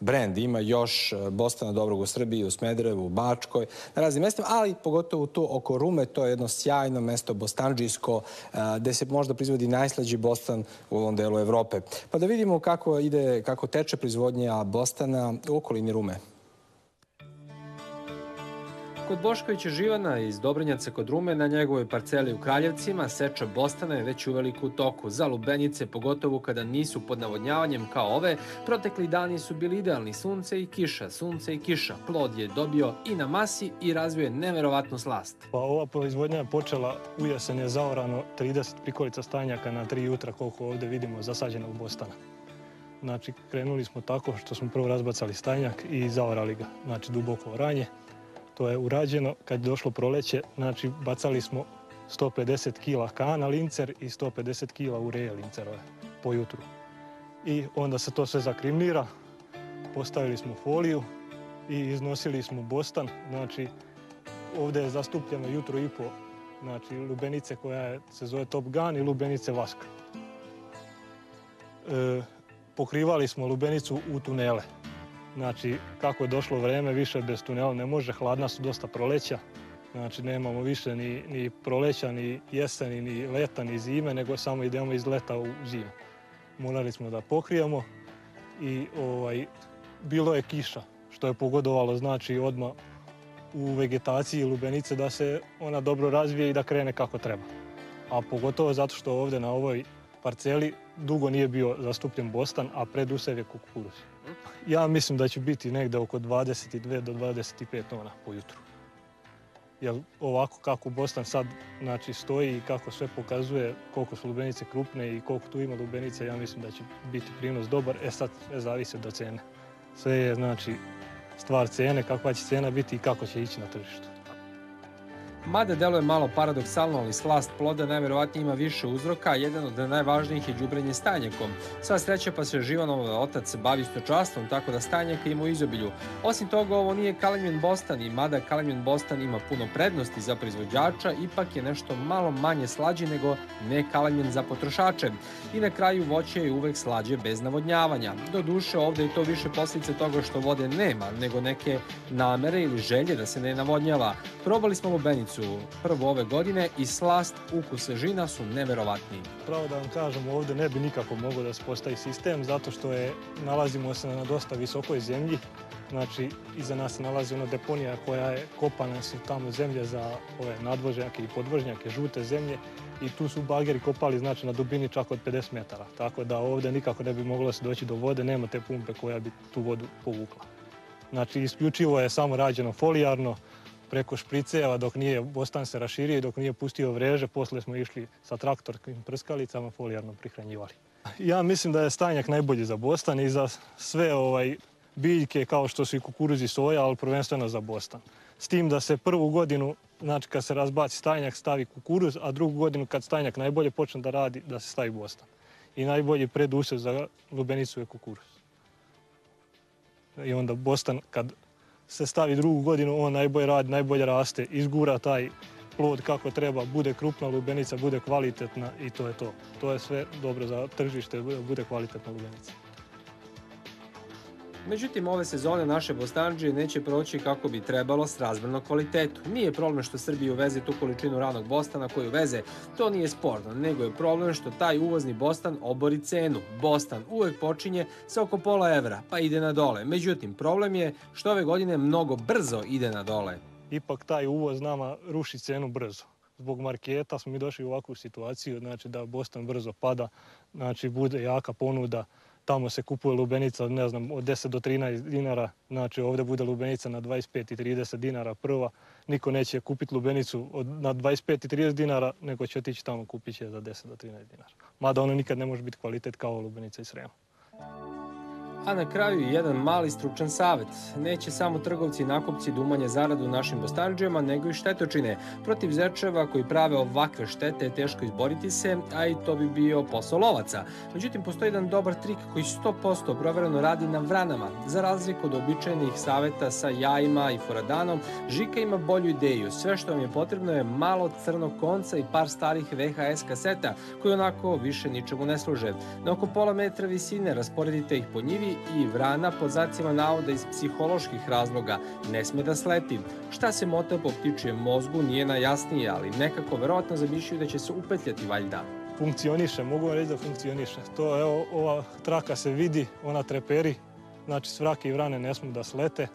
brend. Ima još e, Bostana dobrog u Srbiji, u Smederevu, u Bačkoj, na raznim mestima, ali pogotovo tu oko Rume, to je jedno sjajno mesto bostanđijsko, e, gde se možda proizvodi najslađi bostan u ovom delu Evrope. Pa da vidimo kako ide, kako teče proizvodnja bostana u okolini Rume. Kod Boškovića Živana iz Dobrinjaca kod Rume na njegovoj parceli u Kraljevcima seča bostana je već u veliku toku. Za lubenice, pogotovo kada nisu pod navodnjavanjem kao ove, protekli dani su bili idealni sunce i kiša, sunce i kiša. Plod je dobio i na masi i razvio neverovatnu slast. Pa ova proizvodnja je počela u jesen je zaorano 30 prikolica stanjaka na 3 jutra koliko ovde vidimo zasađeno u bostana. Znači, krenuli smo tako što smo prvo razbacali stajnjak i zaorali ga, znači duboko oranje. To je urađeno kad je došlo proleće, znači bacali smo 150 kila kana lincer i 150 kila ureje lincerove po jutru. I onda se to sve zakrimnira, postavili smo foliju i iznosili smo bostan, znači ovde je zastupljeno jutro i po, znači lubenice koja se zove Top Gun i lubenice Vaska. E, pokrivali smo lubenicu u tunele. Znači, kako je došlo vreme, više bez tunela ne može, hladna su dosta proleća. Znači, nemamo više ni, ni proleća, ni jeseni, ni leta, ni zime, nego samo idemo iz leta u zimu. Morali smo da pokrijemo i ovaj, bilo je kiša, što je pogodovalo, znači, odmah u vegetaciji lubenice da se ona dobro razvije i da krene kako treba. A pogotovo zato što ovde na ovoj parceli dugo nije bio zastupljen bostan, a predusev je kukuruz. Ja mislim da će biti negde oko 22 do 25 tona po jutru. Jer ovako kako Bostan sad znači, stoji i kako sve pokazuje koliko su lubenice krupne i koliko tu ima lubenice, ja mislim da će biti prinos dobar. E sad sve zavisi od cene. Sve je znači stvar cene, kakva će cena biti i kako će ići na tržištu. Mada deluje malo paradoksalno, ali slast ploda najverovatnije ima više uzroka, a jedan od najvažnijih je đubrenje stanjakom. Sva sreća pa se Živanov otac bavi stočastvom, tako da stanjaka ima u izobilju. Osim toga, ovo nije Kalemljen Bostan i mada Kalemljen Bostan ima puno prednosti za proizvođača, ipak je nešto malo manje slađi nego ne Kalemljen za potrošače. I na kraju voće je uvek slađe bez navodnjavanja. Do duše, ovde je to više posljedice toga što vode nema, nego neke namere ili želje da se ne navodnjava. Probali smo lubenicu su prvo ove godine i slast, ukus žina su neverovatni. Pravo da vam kažem, ovde ne bi nikako mogao da se postavi sistem zato što je, nalazimo se na dosta visokoj zemlji. Znači, iza nas se nalazi ona deponija koja je kopana su tamo zemlje za ove nadvožnjake i podvožnjake, žute zemlje i tu su bageri kopali znači na dubini čak od 50 metara. Tako da ovde nikako ne bi moglo se doći do vode, nema te pumpe koja bi tu vodu povukla. Znači, isključivo je samo rađeno folijarno, preko špriceva dok nije Bostan se raširio i dok nije pustio vreže, posle smo išli sa traktorskim prskalicama folijarno prihranjivali. Ja mislim da je stanjak najbolji za Bostan i za sve ovaj biljke kao što su i kukuruzi soja, ali prvenstveno za Bostan. S tim da se prvu godinu, znači kad se razbaci stajnjak, stavi kukuruz, a drugu godinu kad stajnjak najbolje počne da radi, da se stavi Bostan. I najbolji predusjev za lubenicu je kukuruz. I onda Bostan kad se stavi drugu godinu, on najbolje radi, najbolje raste, izgura taj plod kako treba, bude krupna lubenica, bude kvalitetna i to je to. To je sve dobro za tržište, bude kvalitetna lubenica. Međutim, ove sezone naše bostanđije neće proći kako bi trebalo s razmrno kvalitetu. Nije problem što Srbija uveze tu količinu ranog bostana koju veze, to nije sporno, nego je problem što taj uvozni bostan obori cenu. Bostan uvek počinje sa oko pola evra, pa ide na dole. Međutim, problem je što ove godine mnogo brzo ide na dole. Ipak taj uvoz nama ruši cenu brzo zbog marketa smo mi došli u ovakvu situaciju, znači da Bostan brzo pada, znači bude jaka ponuda, tamo se kupuje lubenica ne znam, od 10 do 13 dinara, znači ovde bude lubenica na 25 i 30 dinara prva, niko neće kupiti lubenicu od, na 25 i 30 dinara, nego će otići tamo kupit će za 10 do 13 dinara. Mada ono nikad ne može biti kvalitet kao lubenica iz Srema. A na kraju jedan mali stručan savet. Neće samo trgovci i nakupci da umanje zaradu našim bostanđijama, nego i štetočine. Protiv zečeva koji prave ovakve štete je teško izboriti se, a i to bi bio posao lovaca. Međutim, postoji jedan dobar trik koji 100% provereno radi na vranama. Za razliku od običajnih saveta sa jajima i foradanom, Žika ima bolju ideju. Sve što vam je potrebno je malo crnog konca i par starih VHS kaseta, koji onako više ničemu ne služe. Na oko pola metra visine rasporedite ih po njivi i vrana pod zacima navoda iz psiholoških razloga ne sme da sleti. Šta se mota po ptičijem mozgu nije najjasnije, ali nekako verovatno zamišljaju da će se upetljati valjda. Funkcioniše, mogu vam reći da funkcioniše. To, evo, ova traka se vidi, ona treperi, znači svrake i vrane ne smiju da slete.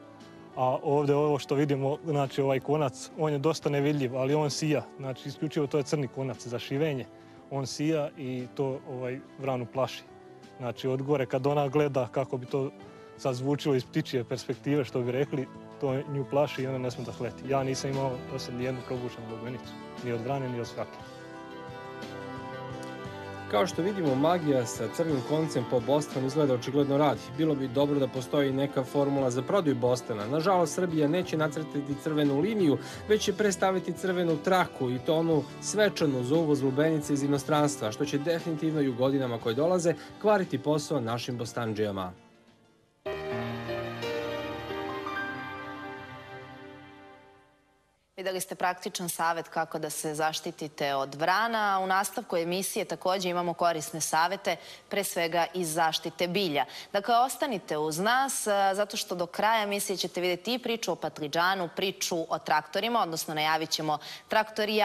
A ovdje ovo što vidimo, znači ovaj konac, on je dosta nevidljiv, ali on sija. Znači isključivo to je crni konac za šivenje. On sija i to ovaj vranu plaši. Znači od gore kad ona gleda kako bi to sad zvučilo iz ptičije perspektive što bi rekli, to nju plaši i ona ne smije da sleti. Ja nisam imao do sad nijednu probušenu lubenicu, ni od vrane ni od svake. Kao što vidimo, magija sa crnim koncem po Bostonu izgleda očigledno radi. Bilo bi dobro da postoji neka formula za prodaju Bostona. Nažalost, Srbija neće nacrtati crvenu liniju, već će prestaviti crvenu traku i to onu svečanu za uvoz lubenice iz inostranstva, što će definitivno i u godinama koje dolaze kvariti posao našim bostanđijama. Videli ste praktičan savet kako da se zaštitite od vrana. U nastavku emisije također imamo korisne savete, pre svega iz zaštite bilja. Dakle, ostanite uz nas, zato što do kraja emisije ćete vidjeti i priču o patriđanu, priču o traktorima, odnosno najavit ćemo traktorija